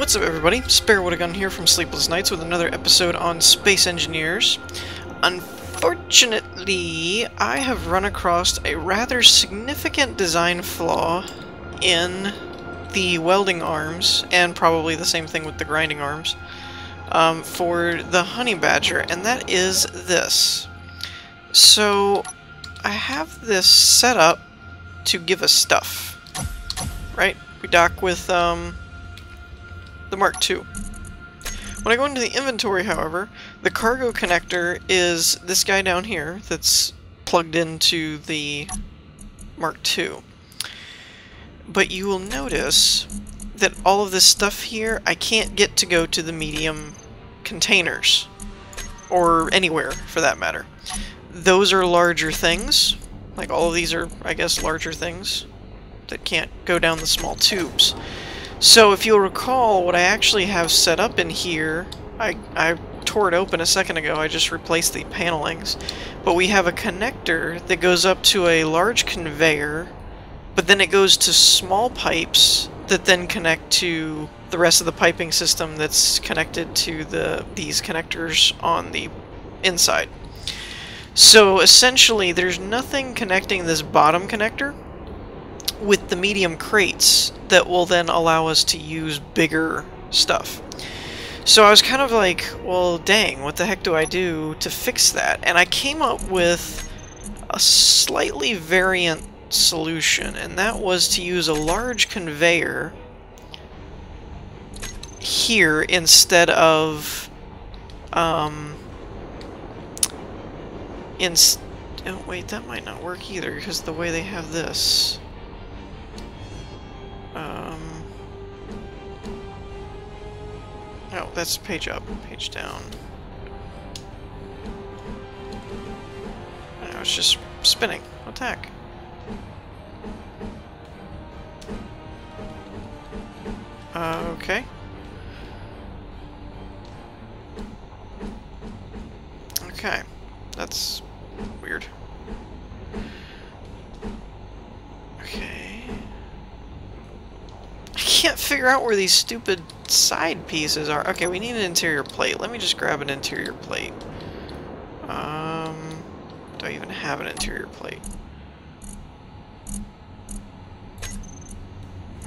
What's up everybody? Spare here from Sleepless Knights with another episode on Space Engineers. Unfortunately, I have run across a rather significant design flaw in the welding arms, and probably the same thing with the grinding arms, um, for the Honey Badger, and that is this. So, I have this set up to give us stuff, right? We dock with, um, the Mark II. When I go into the inventory, however, the cargo connector is this guy down here that's plugged into the Mark II. But you will notice that all of this stuff here, I can't get to go to the medium containers. Or anywhere, for that matter. Those are larger things. Like all of these are, I guess, larger things that can't go down the small tubes. So if you'll recall, what I actually have set up in here, I, I tore it open a second ago, I just replaced the panelings, but we have a connector that goes up to a large conveyor, but then it goes to small pipes that then connect to the rest of the piping system that's connected to the these connectors on the inside. So essentially, there's nothing connecting this bottom connector with the medium crates that will then allow us to use bigger stuff. So I was kind of like, well, dang, what the heck do I do to fix that? And I came up with a slightly variant solution, and that was to use a large conveyor here instead of um in oh wait that might not work either because the way they have this um, oh, that's page up, page down. I was just spinning. Attack. Okay. Okay. That's weird. can't figure out where these stupid side pieces are. Okay, we need an interior plate. Let me just grab an interior plate. Um, do I even have an interior plate?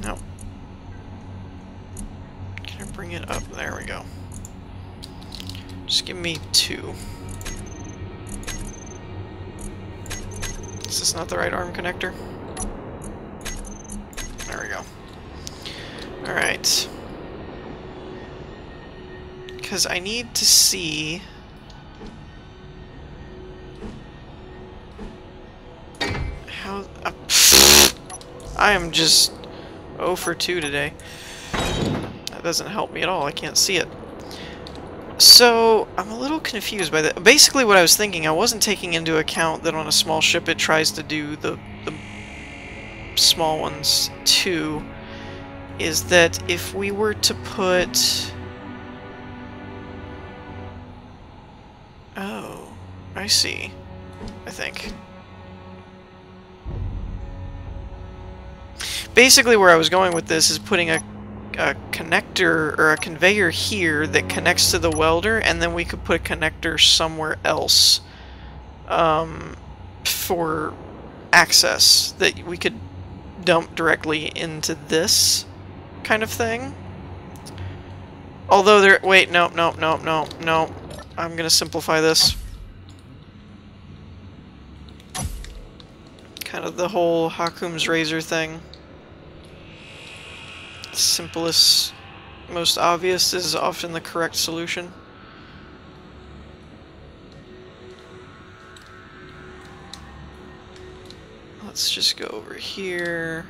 No. Can I bring it up? There we go. Just give me two. Is this not the right arm connector? There we go. Alright. Because I need to see... How... Uh, I am just 0 for 2 today. That doesn't help me at all. I can't see it. So, I'm a little confused by that. Basically what I was thinking, I wasn't taking into account that on a small ship it tries to do the, the small ones too is that if we were to put... Oh, I see. I think. Basically where I was going with this is putting a, a connector or a conveyor here that connects to the welder and then we could put a connector somewhere else um, for access that we could dump directly into this kind of thing. Although there... Wait, no, no, no, no, no. I'm gonna simplify this. Kind of the whole Occam's razor thing. Simplest, most obvious is often the correct solution. Let's just go over here.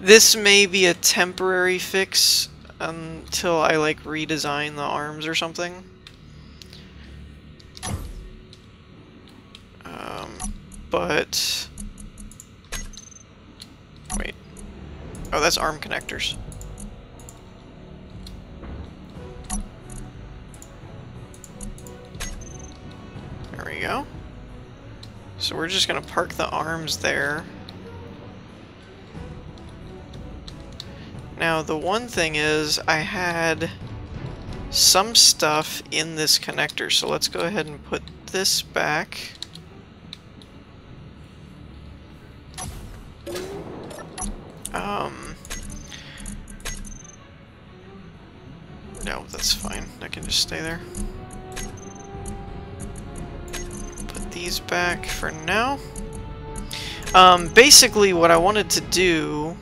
This may be a temporary fix until I like redesign the arms or something. Um, but... Wait. Oh, that's arm connectors. There we go. So we're just gonna park the arms there. Now, the one thing is, I had some stuff in this connector, so let's go ahead and put this back. Um... No, that's fine. I can just stay there. Put these back for now. Um, basically what I wanted to do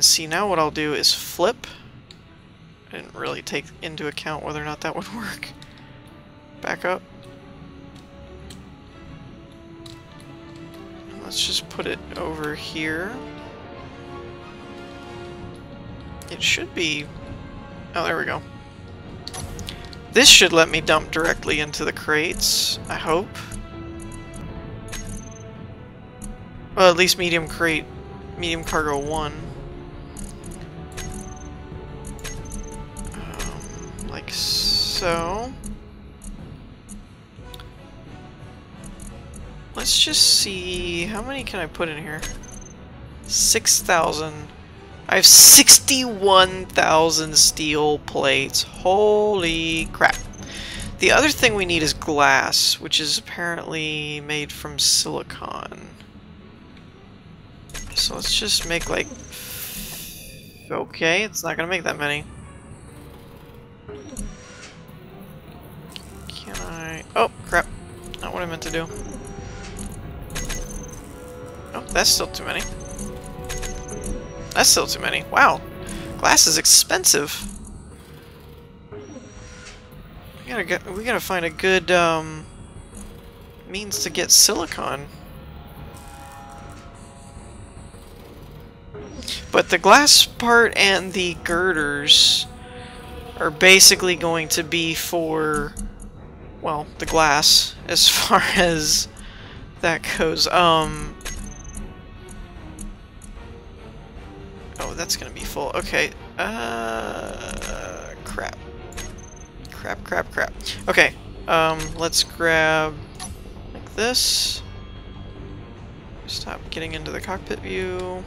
And see, now what I'll do is flip. I didn't really take into account whether or not that would work. Back up. Let's just put it over here. It should be... Oh, there we go. This should let me dump directly into the crates, I hope. Well, at least medium crate, medium cargo 1. So. Let's just see, how many can I put in here? 6,000. I have 61,000 steel plates. Holy crap. The other thing we need is glass, which is apparently made from silicon. So let's just make like... Okay, it's not gonna make that many. Oh, crap. Not what I meant to do. Oh, that's still too many. That's still too many. Wow. Glass is expensive. We gotta get we gotta find a good um means to get silicon. But the glass part and the girders are basically going to be for well, the glass, as far as that goes. Um. Oh, that's gonna be full. Okay. Uh. Crap. Crap, crap, crap. Okay. Um, let's grab like this. Stop getting into the cockpit view.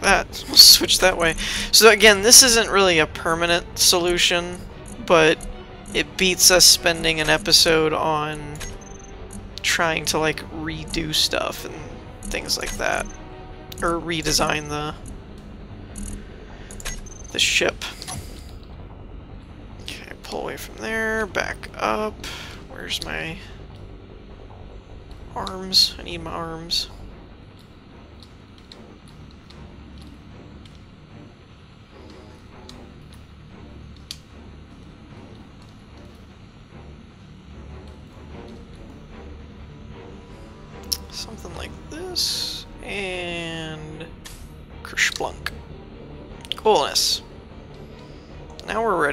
That. We'll switch that way. So again, this isn't really a permanent solution but it beats us spending an episode on trying to like redo stuff and things like that. Or redesign the the ship. Okay pull away from there back up. Where's my arms? I need my arms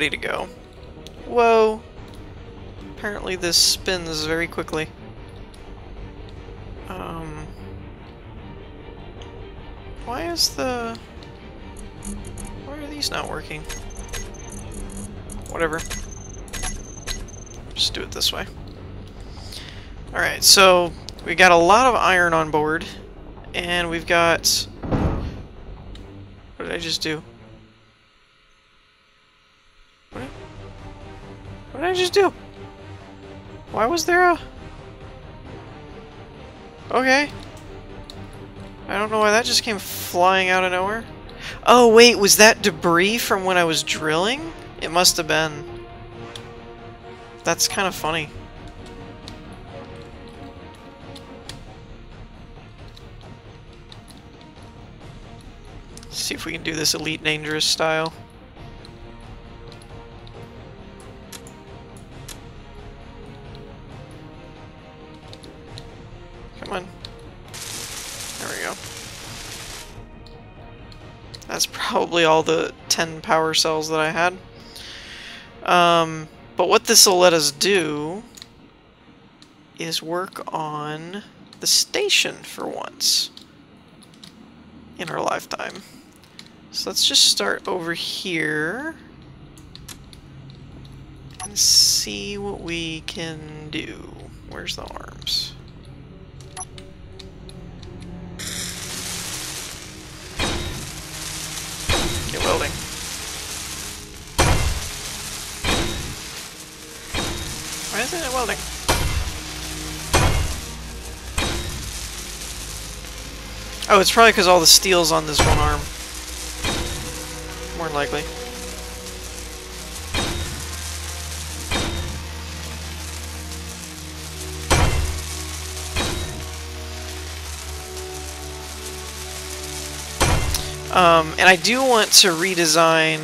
ready to go. Whoa! Apparently this spins very quickly. Um... Why is the... Why are these not working? Whatever. Just do it this way. Alright, so we got a lot of iron on board, and we've got... What did I just do? Did I just do? Why was there a... Okay. I don't know why that just came flying out of nowhere. Oh, wait, was that debris from when I was drilling? It must have been. That's kind of funny. See if we can do this Elite Dangerous style. All the 10 power cells that I had. Um, but what this will let us do is work on the station for once in our lifetime. So let's just start over here and see what we can do. Where's the arms? Oh, it's probably because all the steel's on this one arm. More likely. Um, and I do want to redesign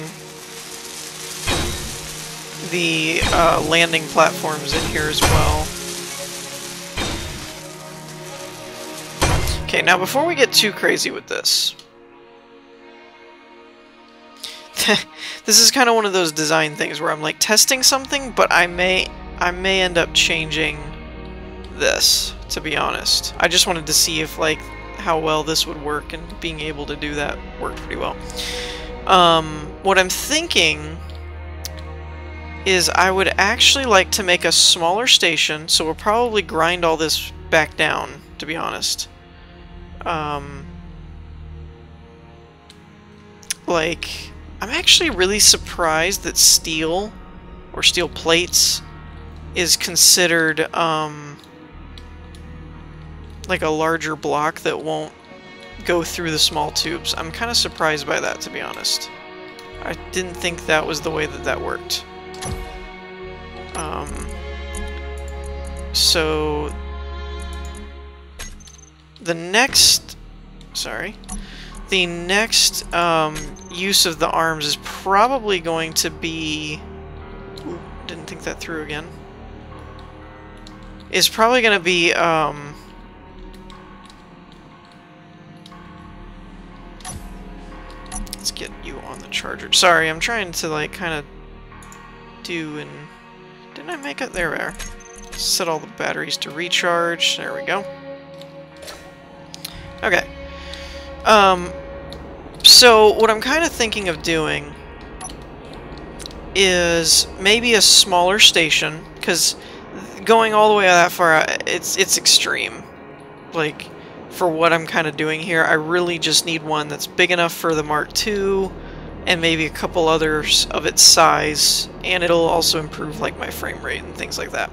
the uh, landing platforms in here as well. Okay, now before we get too crazy with this, this is kind of one of those design things where I'm like testing something, but I may I may end up changing this, to be honest. I just wanted to see if like how well this would work, and being able to do that worked pretty well. Um, what I'm thinking is I would actually like to make a smaller station, so we'll probably grind all this back down, to be honest. Um, like, I'm actually really surprised that steel, or steel plates, is considered, um, like a larger block that won't go through the small tubes. I'm kind of surprised by that, to be honest. I didn't think that was the way that that worked. Um, so, the next, sorry, the next um, use of the arms is probably going to be, ooh, didn't think that through again, is probably going to be, um, let's get you on the charger. Sorry, I'm trying to like kind of do and didn't I make it? There we are. Set all the batteries to recharge. There we go. Okay. Um, so what I'm kind of thinking of doing is maybe a smaller station because going all the way that far, it's it's extreme. Like for what I'm kind of doing here. I really just need one that's big enough for the Mark II and maybe a couple others of its size, and it'll also improve like my frame rate and things like that.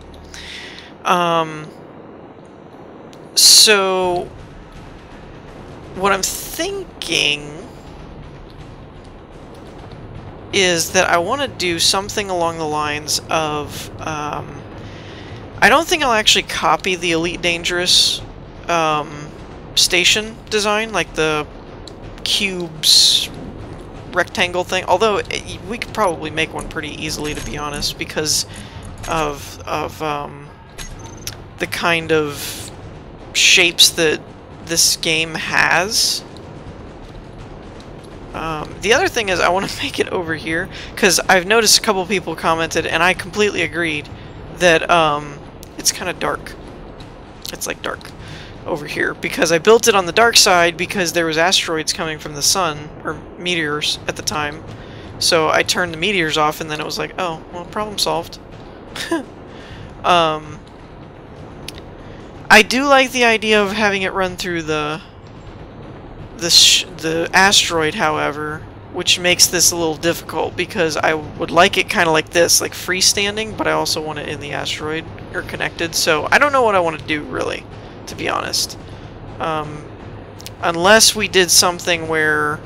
Um, so what I'm thinking is that I want to do something along the lines of um, I don't think I'll actually copy the Elite Dangerous um, station design, like the cubes rectangle thing. Although it, we could probably make one pretty easily, to be honest, because of of um, the kind of shapes that this game has. Um, the other thing is I want to make it over here, because I've noticed a couple people commented, and I completely agreed, that um, it's kind of dark. It's like dark over here because I built it on the dark side because there was asteroids coming from the sun, or meteors at the time. So I turned the meteors off and then it was like, oh, well, problem solved. um, I do like the idea of having it run through the the the asteroid, however, which makes this a little difficult because I would like it kind of like this, like freestanding, but I also want it in the asteroid or connected. So I don't know what I want to do really to be honest. Um, unless we did something where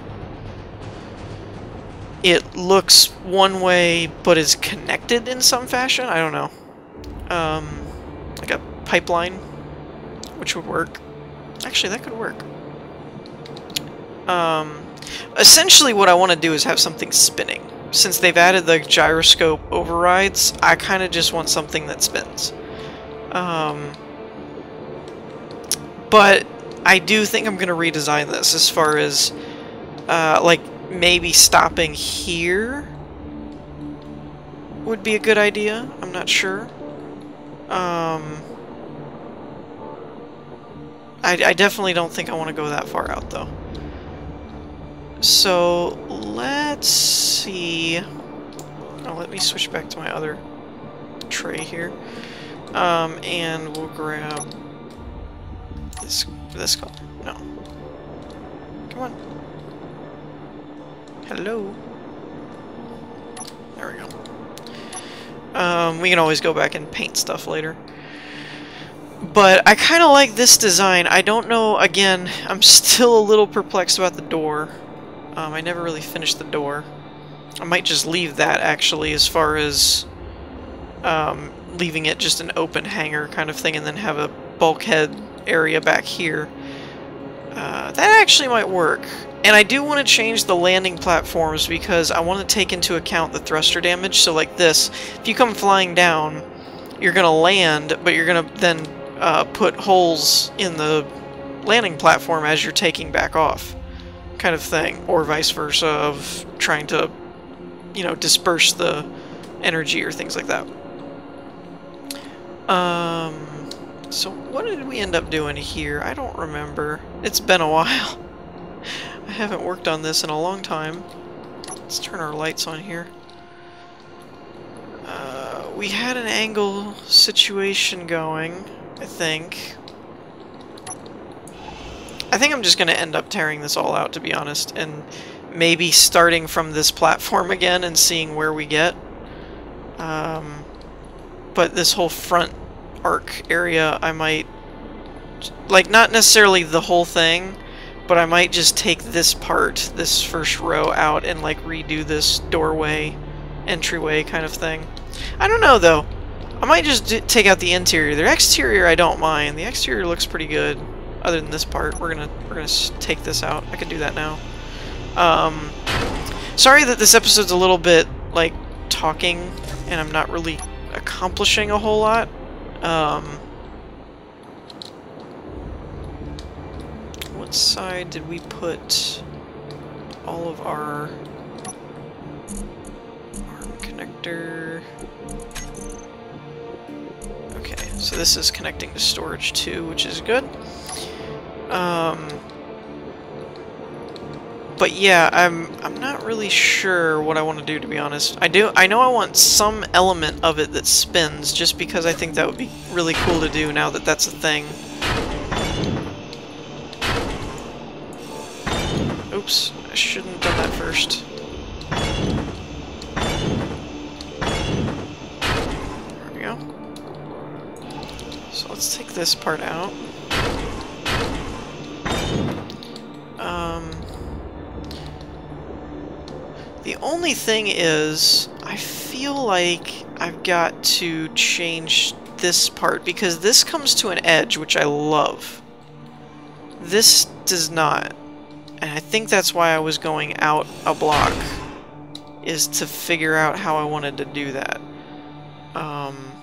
it looks one way but is connected in some fashion. I don't know. Um, like a pipeline, which would work. Actually, that could work. Um, essentially, what I want to do is have something spinning. Since they've added the gyroscope overrides, I kind of just want something that spins. Um, but I do think I'm going to redesign this as far as, uh, like, maybe stopping here would be a good idea. I'm not sure. Um, I, I definitely don't think I want to go that far out, though. So, let's see... Oh, let me switch back to my other tray here. Um, and we'll grab this this color. No. Come on. Hello. There we go. Um, we can always go back and paint stuff later. But I kind of like this design. I don't know, again, I'm still a little perplexed about the door. Um, I never really finished the door. I might just leave that, actually, as far as um, leaving it just an open hangar kind of thing, and then have a bulkhead area back here. Uh, that actually might work. And I do want to change the landing platforms because I want to take into account the thruster damage. So like this, if you come flying down, you're going to land, but you're going to then uh, put holes in the landing platform as you're taking back off kind of thing. Or vice versa of trying to, you know, disperse the energy or things like that. Um, so what did we end up doing here? I don't remember. It's been a while. I haven't worked on this in a long time. Let's turn our lights on here. Uh, we had an angle situation going, I think. I think I'm just going to end up tearing this all out, to be honest, and maybe starting from this platform again and seeing where we get. Um, but this whole front arc area, I might... Like, not necessarily the whole thing, but I might just take this part, this first row out and like redo this doorway, entryway kind of thing. I don't know though. I might just take out the interior. The exterior I don't mind. The exterior looks pretty good. Other than this part, we're gonna we're gonna take this out. I can do that now. Um, sorry that this episode's a little bit like talking, and I'm not really accomplishing a whole lot. Um, what side did we put all of our arm connector? So this is connecting to storage too, which is good. Um, but yeah, I'm I'm not really sure what I want to do to be honest. I do I know I want some element of it that spins just because I think that would be really cool to do now that that's a thing. Oops, I shouldn't have done that first. Let's take this part out. Um, the only thing is, I feel like I've got to change this part because this comes to an edge, which I love. This does not. And I think that's why I was going out a block, is to figure out how I wanted to do that. Um,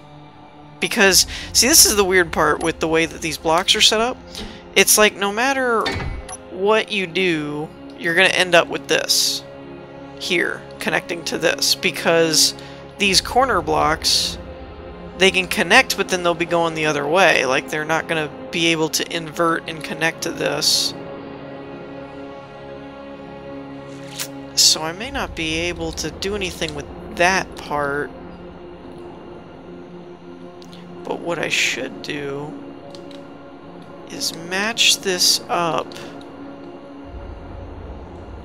because, see, this is the weird part with the way that these blocks are set up. It's like no matter what you do, you're going to end up with this here connecting to this because these corner blocks they can connect but then they'll be going the other way like they're not going to be able to invert and connect to this So I may not be able to do anything with that part. But what I should do is match this up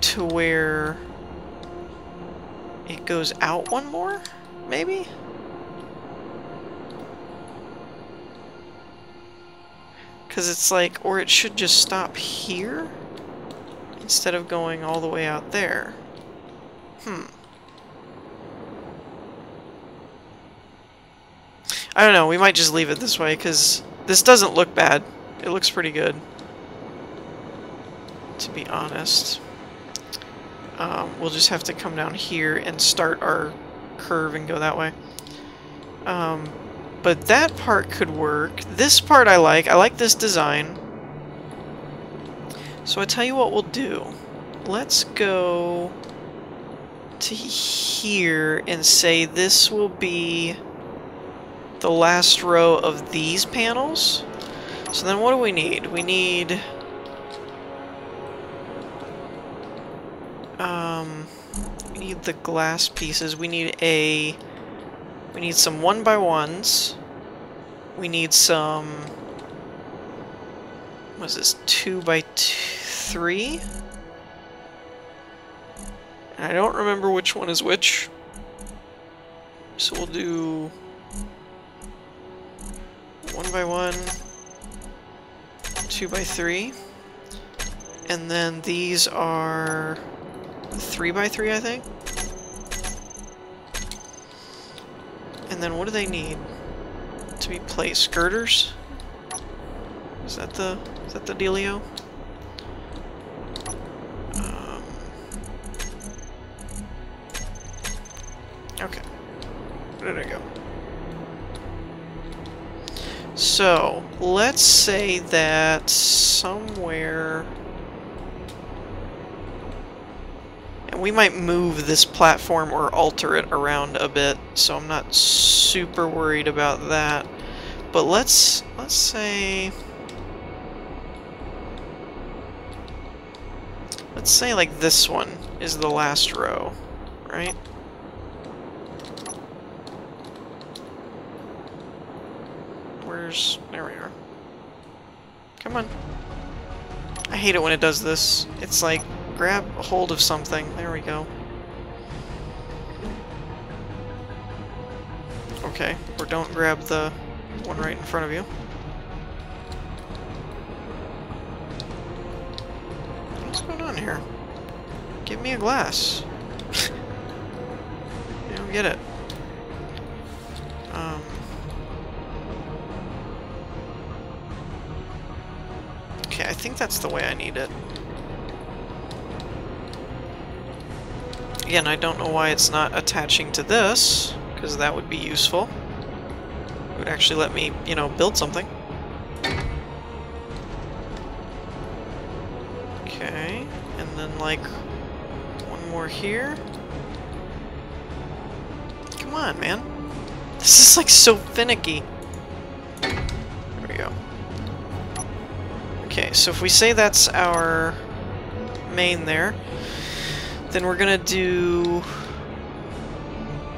to where it goes out one more, maybe? Because it's like, or it should just stop here instead of going all the way out there. Hmm. I don't know, we might just leave it this way, because this doesn't look bad. It looks pretty good. To be honest. Um, we'll just have to come down here and start our curve and go that way. Um, but that part could work. This part I like. I like this design. So I tell you what we'll do. Let's go to here and say this will be the last row of these panels. So then what do we need? We need... Um, we need the glass pieces. We need a... We need some one by ones. We need some... What is this? Two by three? I don't remember which one is which. So we'll do one by one, two by three, and then these are three by three, I think. And then what do they need to be placed? Girders? Is that the is that the dealio? So, let's say that somewhere... And we might move this platform or alter it around a bit, so I'm not super worried about that. But let's, let's say... Let's say like this one is the last row, right? There we are. Come on. I hate it when it does this. It's like, grab a hold of something. There we go. Okay, or don't grab the one right in front of you. What's going on here? Give me a glass. I don't get it. That's the way I need it. Again, I don't know why it's not attaching to this, because that would be useful. It would actually let me, you know, build something. Okay, and then like one more here. Come on, man. This is like so finicky. So if we say that's our main there, then we're gonna do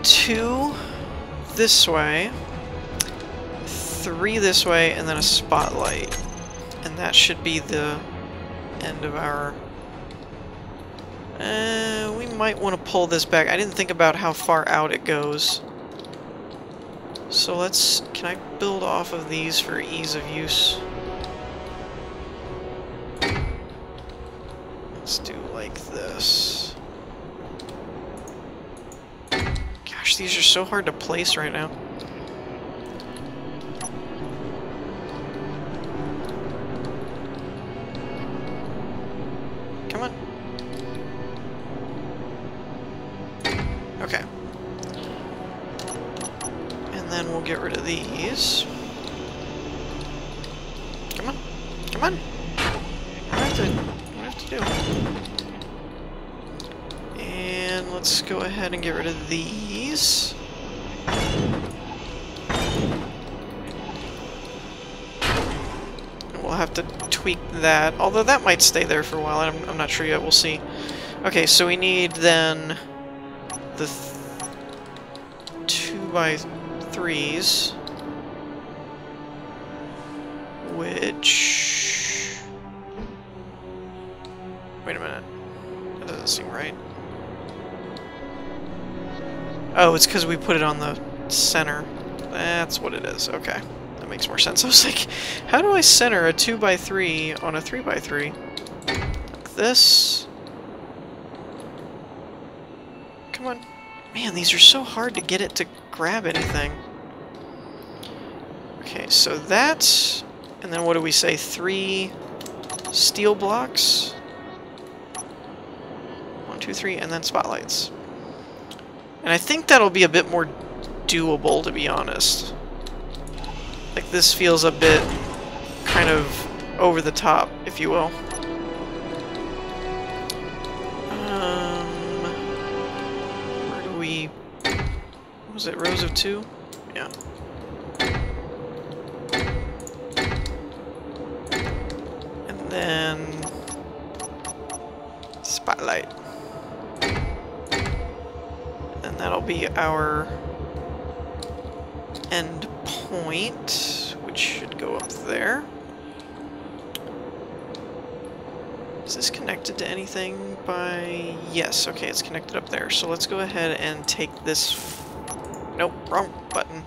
two this way, three this way, and then a spotlight. And that should be the end of our... Uh, we might want to pull this back. I didn't think about how far out it goes. So let's... Can I build off of these for ease of use? This. Gosh, these are so hard to place right now. That, although that might stay there for a while, I'm, I'm not sure yet, we'll see. Okay, so we need then the th two by threes, which... Wait a minute. That doesn't seem right. Oh, it's because we put it on the center. That's what it is. Okay. Makes more sense. I was like, how do I center a 2x3 on a 3x3? Like this. Come on. Man, these are so hard to get it to grab anything. Okay, so that... And then what do we say? Three steel blocks? One, two, three, and then spotlights. And I think that'll be a bit more doable, to be honest. Like, this feels a bit kind of over the top, if you will. Um, where do we... Was it rows of two? Yeah. And then... Spotlight and that'll be our end point, which should go up there. Is this connected to anything by... Yes, okay, it's connected up there. So let's go ahead and take this... nope, wrong button.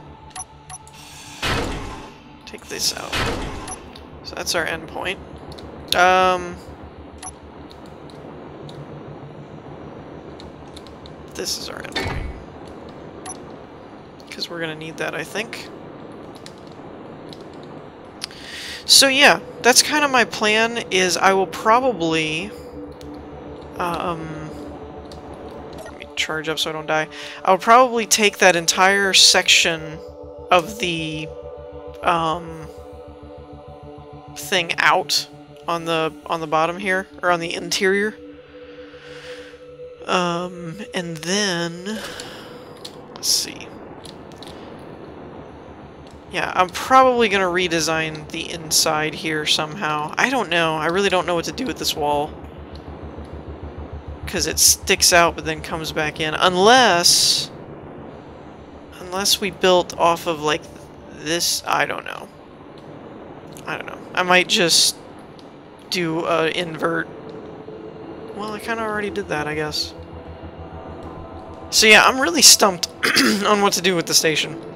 Take this out. So that's our endpoint. Um, this is our endpoint. Because we're going to need that, I think. So yeah, that's kind of my plan, is I will probably... Um, let me charge up so I don't die. I'll probably take that entire section of the um, thing out on the on the bottom here, or on the interior. Um, and then, let's see. Yeah, I'm probably going to redesign the inside here somehow. I don't know. I really don't know what to do with this wall. Because it sticks out but then comes back in. Unless... Unless we built off of, like, this... I don't know. I don't know. I might just do a invert. Well, I kind of already did that, I guess. So yeah, I'm really stumped on what to do with the station.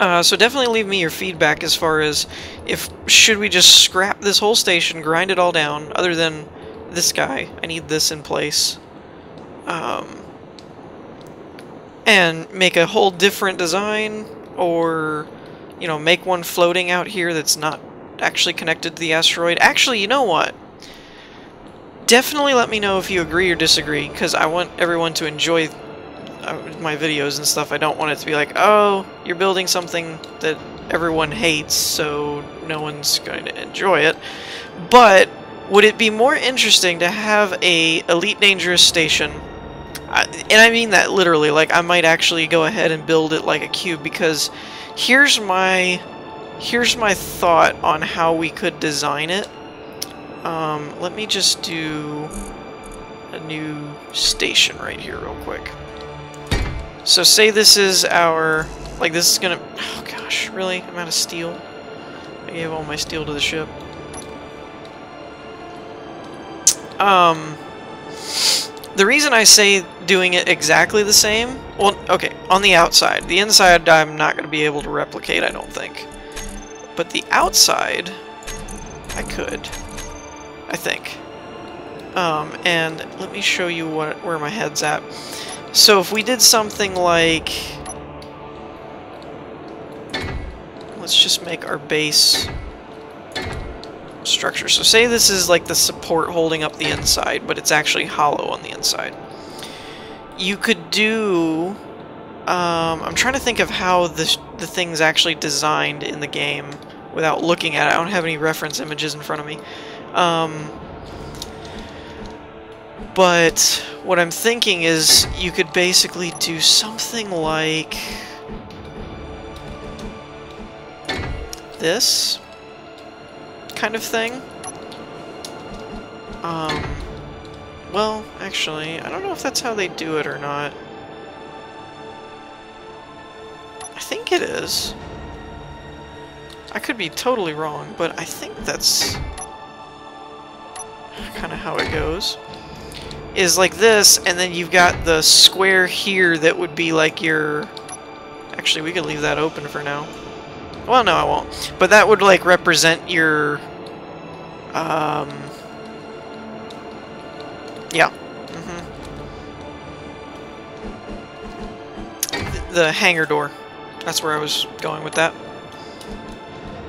Uh, so definitely leave me your feedback as far as if should we just scrap this whole station, grind it all down, other than this guy. I need this in place. Um, and make a whole different design, or, you know, make one floating out here that's not actually connected to the asteroid. Actually, you know what? Definitely let me know if you agree or disagree, because I want everyone to enjoy uh, my videos and stuff, I don't want it to be like, oh, you're building something that everyone hates, so no one's going to enjoy it. But would it be more interesting to have a Elite Dangerous station? and I mean that literally, like I might actually go ahead and build it like a cube because here's my here's my thought on how we could design it. Um, let me just do a new station right here real quick. So say this is our... Like, this is gonna... Oh, gosh, really? I'm out of steel? I gave all my steel to the ship. Um... The reason I say doing it exactly the same... Well, okay, on the outside. The inside I'm not going to be able to replicate, I don't think. But the outside... I could. I think. Um, and let me show you what where my head's at. So if we did something like... Let's just make our base structure. So say this is like the support holding up the inside, but it's actually hollow on the inside. You could do... Um, I'm trying to think of how the, the thing's actually designed in the game without looking at it. I don't have any reference images in front of me. Um, but what I'm thinking is you could basically do something like this kind of thing. Um, well, actually, I don't know if that's how they do it or not. I think it is. I could be totally wrong, but I think that's kind of how it goes is like this, and then you've got the square here that would be like your... Actually, we could leave that open for now. Well, no, I won't. But that would like represent your... Um... Yeah. Mm -hmm. The hangar door. That's where I was going with that.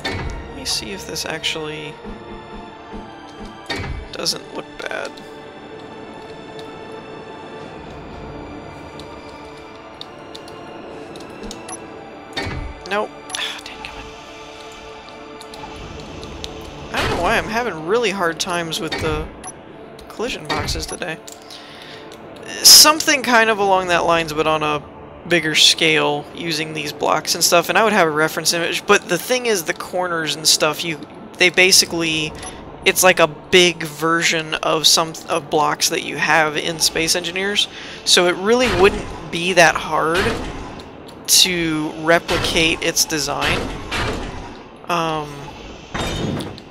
Let me see if this actually doesn't look bad. Nope. Ah, I don't know why I'm having really hard times with the collision boxes today. Something kind of along that lines, but on a bigger scale using these blocks and stuff, and I would have a reference image, but the thing is the corners and stuff, you they basically it's like a big version of some of blocks that you have in Space Engineers, so it really wouldn't be that hard to replicate its design. Um,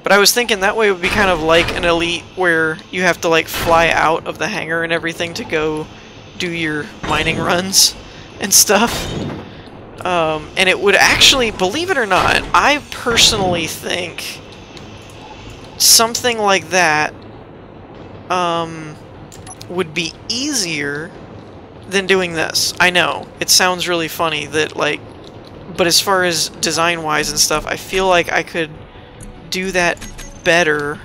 but I was thinking that way would be kind of like an Elite where you have to like fly out of the hangar and everything to go do your mining runs and stuff. Um, and it would actually, believe it or not, I personally think something like that um, would be easier than doing this. I know, it sounds really funny that, like, but as far as design-wise and stuff, I feel like I could do that better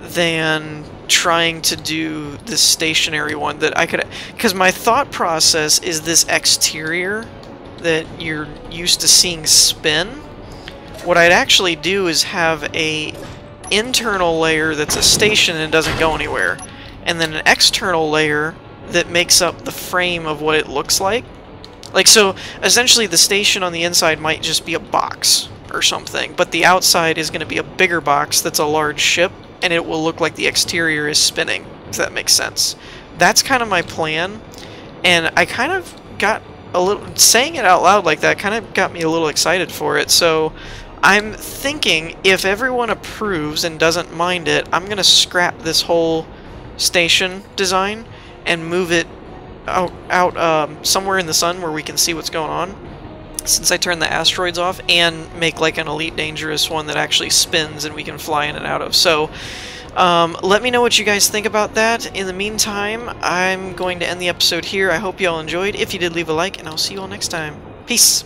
than trying to do this stationary one that I could because my thought process is this exterior that you're used to seeing spin what I'd actually do is have a internal layer that's a station and doesn't go anywhere and then an external layer that makes up the frame of what it looks like like so essentially the station on the inside might just be a box or something but the outside is going to be a bigger box that's a large ship and it will look like the exterior is spinning, if that makes sense. That's kind of my plan, and I kind of got a little... saying it out loud like that kind of got me a little excited for it, so I'm thinking if everyone approves and doesn't mind it, I'm going to scrap this whole station design and move it out, out um, somewhere in the sun where we can see what's going on since I turned the asteroids off, and make like an Elite Dangerous one that actually spins and we can fly in and out of. So um, let me know what you guys think about that. In the meantime, I'm going to end the episode here. I hope you all enjoyed. If you did, leave a like, and I'll see you all next time. Peace!